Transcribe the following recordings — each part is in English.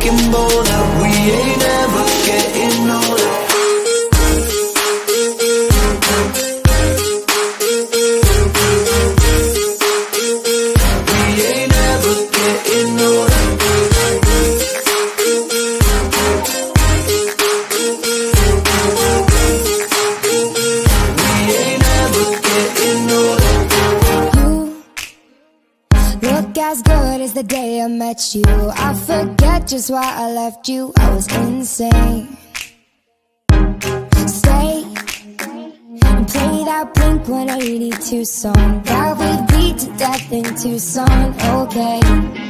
back in Boulder. We ain't you. I was insane. Stay and play that Blink 182 song that we beat to death in Tucson. Okay.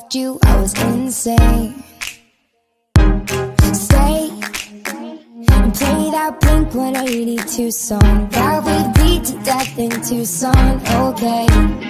left you. I was insane. Stay and play that Blink 182 song that we beat to death in Tucson. Okay.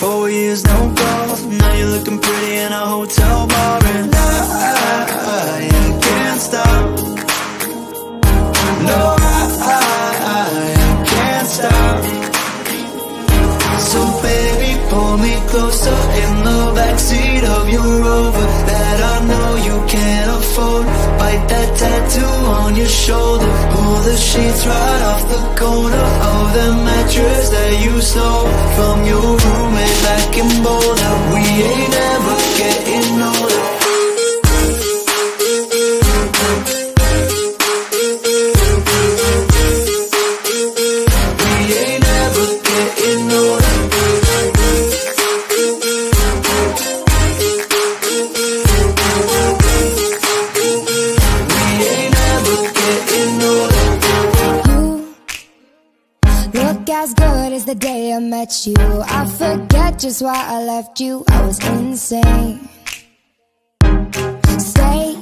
Four years, no calls. Now you're looking pretty in a hotel bar, and I, I, can't stop. No, I, I can't stop. So baby, pull me closer in the backseat of your Rover that I know you can't afford. That tattoo on your shoulder. Pull the sheets right off the corner of the mattress that you stole from your roommate back in Boulder. We ain't ever getting older. Why I left you. I was insane. Stay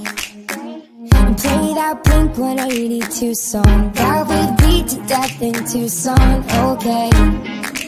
and play that Blink 182 song that we beat to death in Tucson. Okay.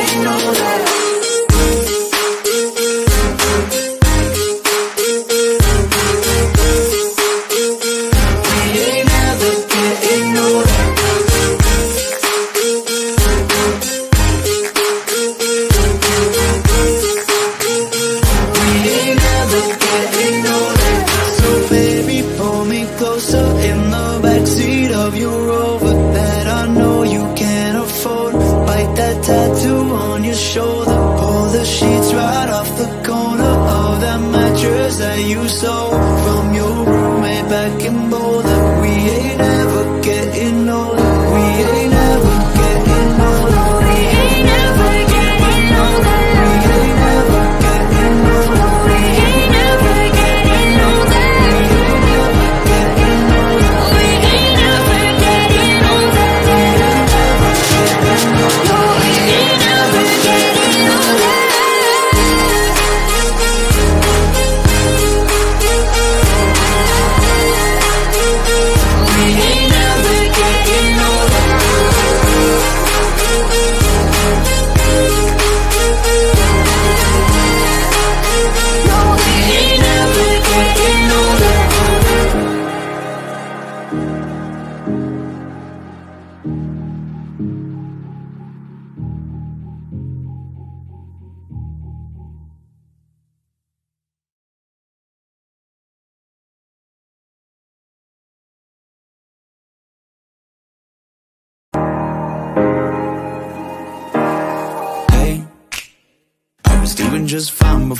closer in the backseat of your rover that I know you can't afford. Bite that tattoo on your shoulder, pull the sheets right off the corner of that mattress that you sold from your roommate back in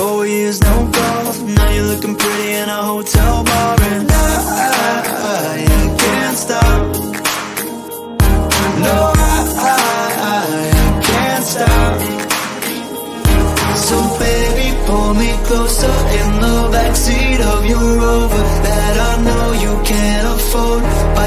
Four years, no calls. Now you're looking pretty in a hotel bar, and I, I, can't stop. No, I, I can't stop. So baby, pull me closer in the backseat of your Rover that I know you can't afford.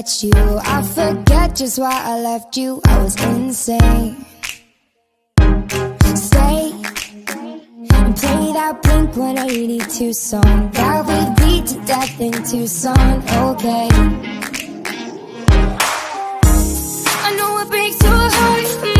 I you. I forget just why I left you. I was insane. Stay and play that Blink 182 song that we beat to death in Tucson. Okay. I know it breaks your heart.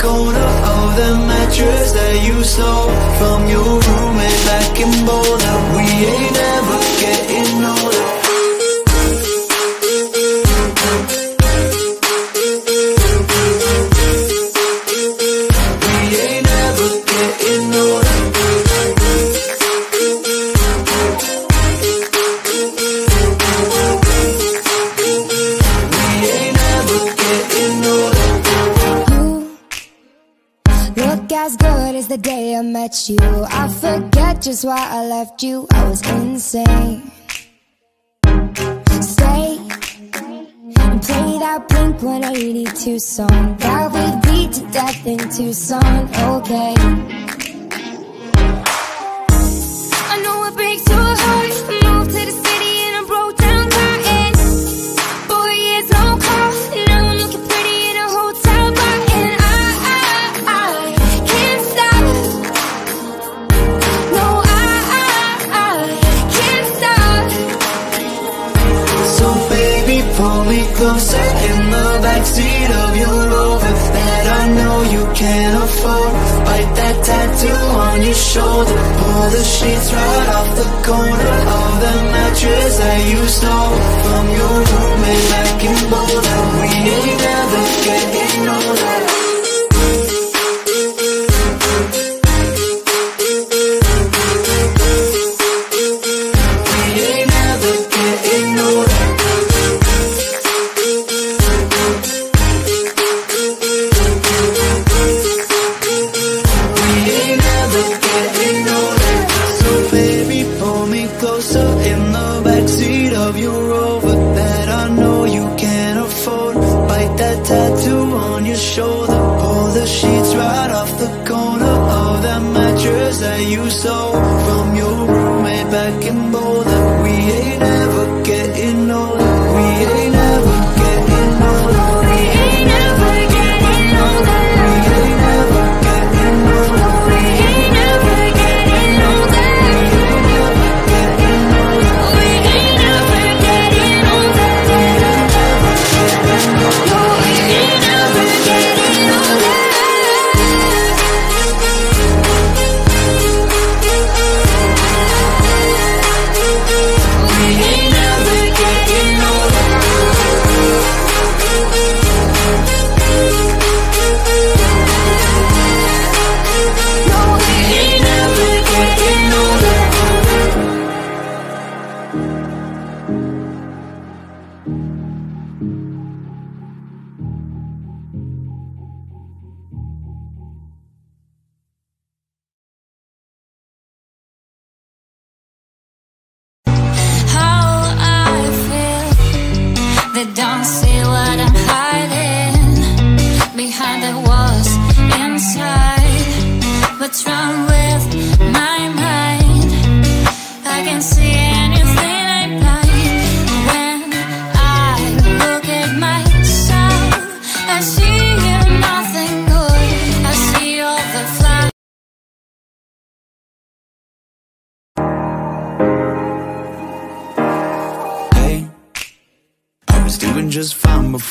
corner of the mattress that you stole from your roommate back in Baltimore left you, I was insane. Stay and play that Blink 182 song that we beat to death in Tucson, okay?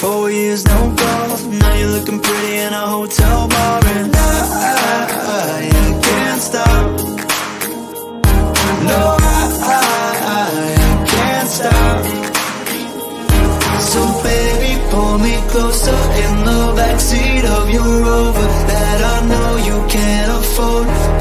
Four years, no calls. Now you're looking pretty in a hotel bar, and I, I, can't stop. No, I, I can't stop. So baby, pull me closer in the backseat of your Rover that I know you can't afford.